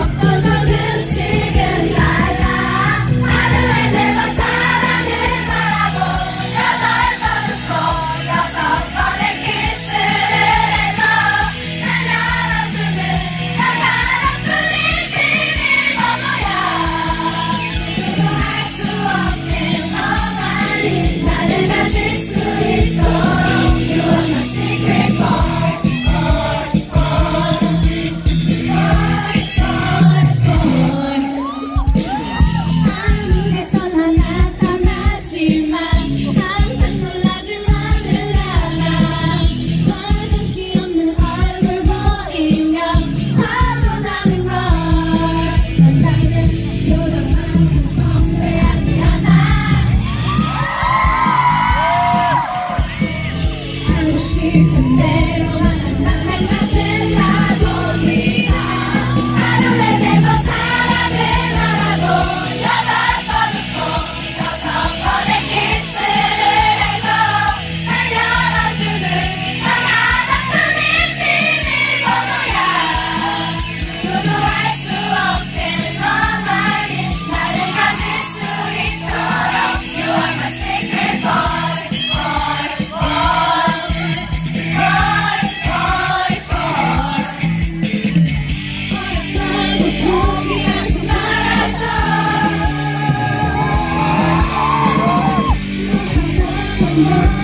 어떤 적은 시 te deram na Yeah.